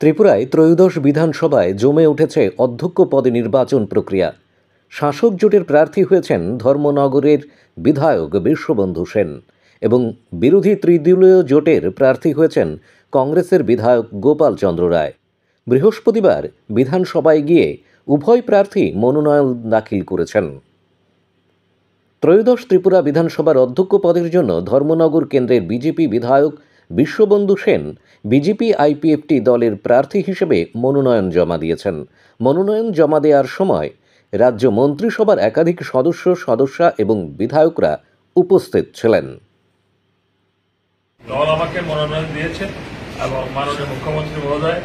ত্রিপুরায় ত্রয়োদশ বিধানসভায় জমে উঠেছে অধ্যক্ষ পদে নির্বাচন প্রক্রিয়া। শাসক জোটের প্রার্থী হয়েছেন ধর্মনগরের বিধায়ক বিশ্ববন্ধু সেন এবং বিরোধী ত্রিদলীয় জোটের প্রার্থী হয়েছেন কংগ্রেসের বিধায়ক গোপাল চন্দ্র রায়। বৃহস্পতিবার বিধানসভায় গিয়ে উভয় প্রার্থী মনোনয়ন দাখিল করেছেন। ত্রয়োদশ ত্রিপুরা বিধানসভার অধ্যক্ষ পদের জন্য ধর্মনগর কেন্দ্রের বিজেপি বিধায়ক বিশ্ববন্ধু সেন বিজেপি আইপিএফটি দলের প্রার্থী হিসেবে মনোনয়ন জমা দিয়েছেন। মনোনয়ন জমা দেওয়ার সময় রাজ্য মন্ত্রিসভার একাধিক সদস্য, সদস্যা এবং বিধায়করা উপস্থিত ছিলেন। দল আমাকে মনোনয়ন দিয়েছে এবং মাননীয় মুখ্যমন্ত্রী মহোদয়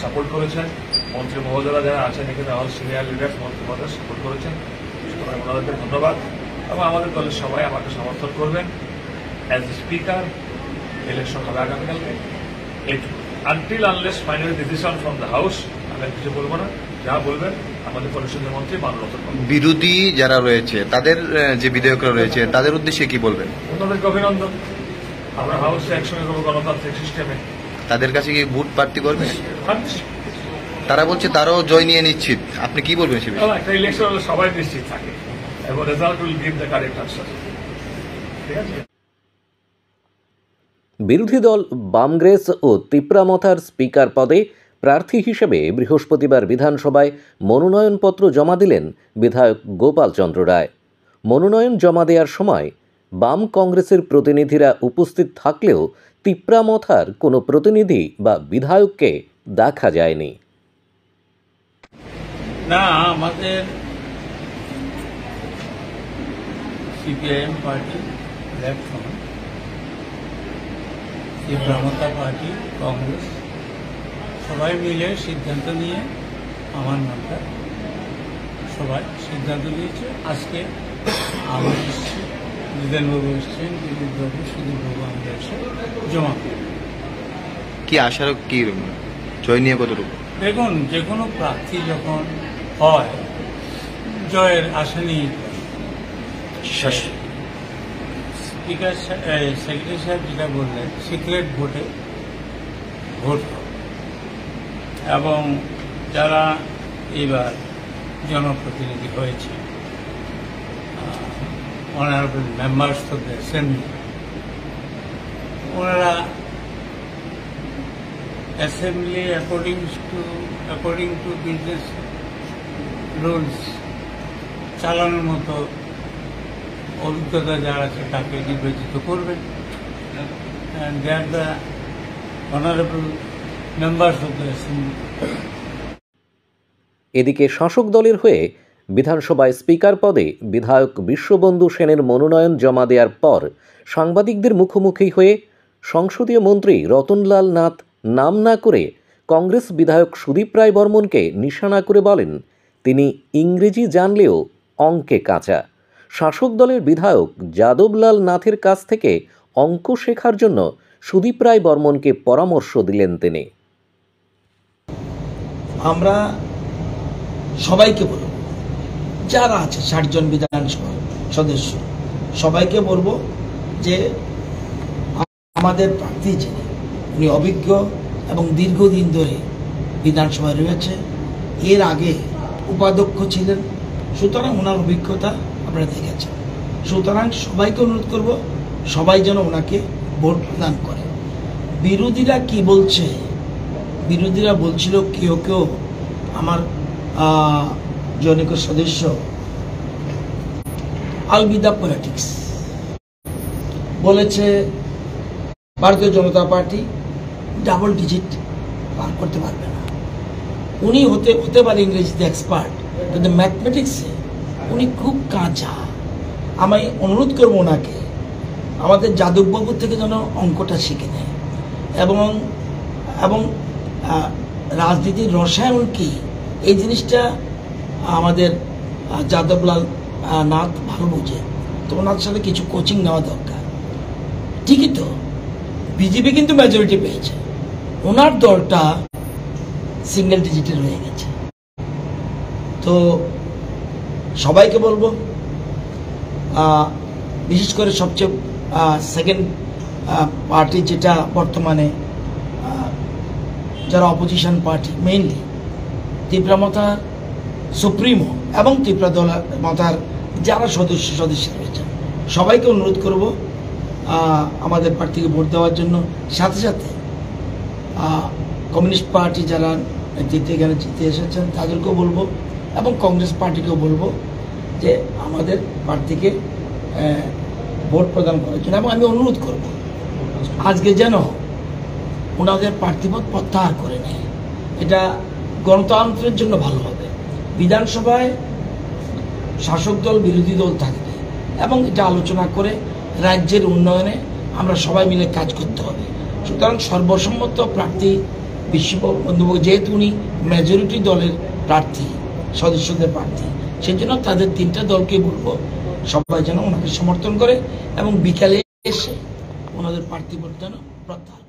সাপোর্ট করেছেন। মন্ত্রী মহোদয়রা যারা আছেন এখানে অল সিনিয়র লিডার্স মন্ত্রী মহোদয় সাপোর্ট করেছেন। ওনাদেরকে ধন্যবাদ এবং আমাদের দলের সবাই আমাকে সমর্থন করবেন। অ্যাজ স্পিকার ইলেকশন হবে আগামীকালকে। Until unless final decision from the house আমি কিছু বলব না। যা বলবেন আমাদের পরিষদের মন্ত্রী মাননত বিরোধী যারা রয়েছে তাদের যে বিধায়করা রয়েছে তাদের উদ্দেশ্যে কি বলবেন? ওনাদেরকে অভিনন্দন। আমরা হাউসে একসঙ্গে করব গণতান্ত্রিক সিস্টেমে তাদের কাছে কি ভোট প্রার্থী করবে? তারা বলছে তারাও জয় নিয়ে নিশ্চিত। আপনি কি বলবেন সে বিষয়ে? একটা ইলেকশন সবাই নিশ্চিত থাকে। এবং result will give the correct answer ঠিক আছে? বিরোধী দল বামগ্রেস ও তিপ্রামথার স্পিকার পদে প্রার্থী হিসেবে বৃহস্পতিবার বিধানসভায় মনোনয়নপত্র জমা দিলেন বিধায়ক গোপাল চন্দ্র রায়। মনোনয়ন জমা দেওয়ার সময় বাম কংগ্রেসের প্রতিনিধিরা উপস্থিত থাকলেও তিপ্রামথার কোনো প্রতিনিধি বা বিধায়ককে দেখা যায়নি। না, আমাদের সিপিআইএম পার্টি লেফট ফ্রন্ট ব্রাহ্মতা পার্টি কংগ্রেস সবাই মিলে সিদ্ধান্ত নিয়ে আমার নামটা সবাই সিদ্ধান্ত নিয়েছে। আজকে আমি এসেছি জিতেনবাবু এসছেন দিলীপবাবু সুদীপবাবু আমরা এসে জমা করি কি আশার কি জয় নিয়ে কতটুকু? দেখুন যে কোনো প্রার্থী যখন হয় জয়ের আশা নিয়ে স্পিকার সেক্রেটারি সাহেব যেটা বললেন, সিক্রেট ভোটে ভোট এবং যারা এবার জনপ্রতিনিধি হয়েছে honourable members of the assembly ওনারা assembly according to according to business rules চালানোর মতো অভিজ্ঞতা যারা আছে, তাকে নির্বাচিত করবেন। এদিকে শাসক দলের হয়ে বিধানসভায় স্পিকার পদে বিধায়ক বিশ্ববন্ধু সেনের মনোনয়ন জমা দেওয়ার পর সাংবাদিকদের মুখোমুখি হয়ে সংসদীয় মন্ত্রী রতনলাল নাথ নাম না করে কংগ্রেস বিধায়ক সুদীপ রায় বর্মনকে নিশানা করে বলেন, তিনি ইংরেজি জানলেও অঙ্কে কাঁচা। শাসক দলের বিধায়ক যাদবলাল নাথের কাছ থেকে অঙ্ক শেখার জন্য সুদীপ রায় বর্মনকে পরামর্শ দিলেন তিনি। আমরা সবাইকে বলব, যারা আছে, ষাটজন বিধানসভা সদস্য, সবাইকে বলব যে আমাদের প্রার্থী যিনি, উনি অভিজ্ঞ এবং দীর্ঘদিন ধরে বিধানসভায় রয়েছে। এর আগে উপাধ্যক্ষ ছিলেন, সুতরাং ওনার অভিজ্ঞতা আপনারা দেখেছেন সুতরাং সবাইকে অনুরোধ করব, সবাই যেন ওনাকে ভোট প্রদান করে। বিরোধীরা কি বলছে? বিরোধীরা বলছিল, কেউ কেউ আমার জনৈক সদস্য আলবিদা পলিটিক্স বলেছে, Bharatiya Janata party double digit পার করতে পারবে না। উনি হতে হতে পারে ইংরেজিতে এক্সপার্ট কিন্তু ম্যাথমেটিক্সে উনি খুব কাঁচা আমি অনুরোধ করব ওনাকে, আমাদের যাদববাবু থেকে যেন অঙ্কটা শিখে নেয়। এবং এবং রাজনীতির রসায়ন কি, এই জিনিসটা আমাদের যাদবলাল নাথ ভালো বোঝে। তো ওনার সাথে কিছু কোচিং নেওয়া দরকার। ঠিকই তো? বিজেপি কিন্তু মেজরিটি পেয়েছে। ওনার দলটা সিঙ্গেল ডিজিটে হয়ে গেছে। তো সবাইকে বলব বিশেষ করে সবচেয়ে সেকেন্ড পার্টি যেটা বর্তমানে যারা অপোজিশন পার্টি মেইনলি ত্রিপুরা মাতার সুপ্রিমো এবং দল, মাতার যারা সদস্য সদস্য রয়েছেন সবাইকে অনুরোধ করব আমাদের প্রার্থীকে ভোট দেওয়ার জন্য। সাথে সাথে কমিউনিস্ট পার্টি যারা জিতে এখানে জিতে এসেছেন, তাদেরকেও বলব এবং কংগ্রেস পার্টিকেও বলব যে আমাদের প্রার্থীকে ভোট প্রদান করার জন্য। এবং আমি অনুরোধ করব, আজকে যেন ওনাদের প্রার্থীপদ প্রত্যাহার করে নেয়। এটা গণতন্ত্রের জন্য ভালো হবে। বিধানসভায় শাসক দল, বিরোধী দল থাকবে এবং এটা আলোচনা করে রাজ্যের উন্নয়নে আমরা সবাই মিলে কাজ করতে হবে। সুতরাং সর্বসম্মত প্রার্থী বিশ্ব যেহেতু উনি মেজরিটি দলের প্রার্থী সদস্যদের প্রার্থী সেই জন্য তাদের তিনটা দলকে বলব, সবাই যেন ওনাকে সমর্থন করে এবং বিকালে এসে ওনাদের প্রার্থী যেন প্রত্যাহার।